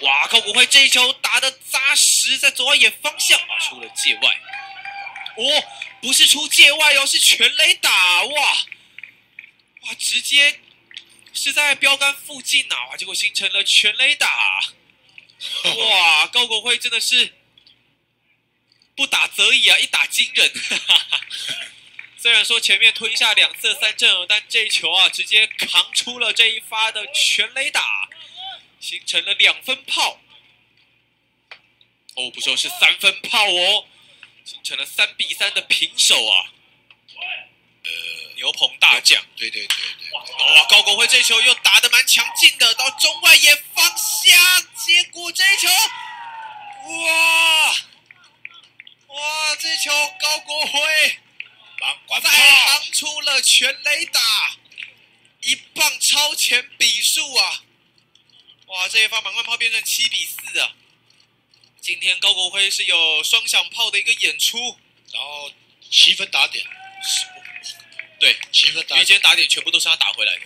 哇，高国辉这一球打的扎实，在左外野方向啊，出了界外。哦，不是出界外哦，是全垒打！哇哇，直接是在标杆附近呐，哇，结果形成了全垒打。哇，高国辉真的是不打则已啊，一打惊人。虽然说前面吞下两次三振，但这一球啊，直接扛出了这一发的全垒打，形成了两分炮。哦，不说是三分炮哦，形成了三比三的平手啊。呃，牛棚大将，对对对对，哇，高国辉这球又打得蛮强劲的，到中外野方向，结果这一球，哇哇，这球高国辉再扛出了全垒打，一棒超前比数啊！哇，这一发满贯炮变成七比四啊！今天高国辉是有双响炮的一个演出，然后七分打点，对，七分打点，因为今天打点全部都是他打回来的。